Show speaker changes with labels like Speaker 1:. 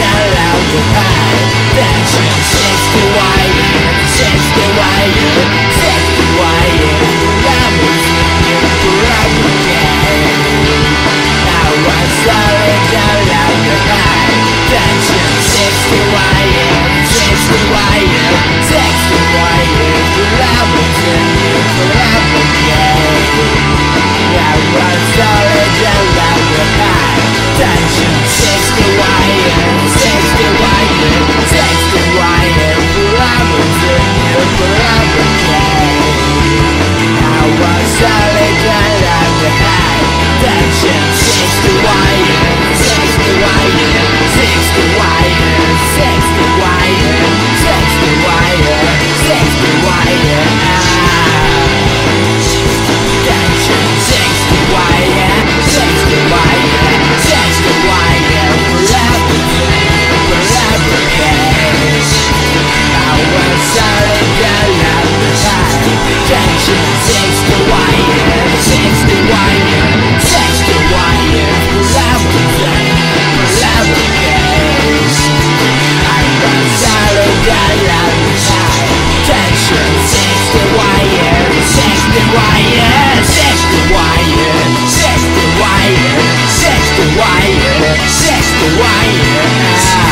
Speaker 1: loud the high Tension 60 Why?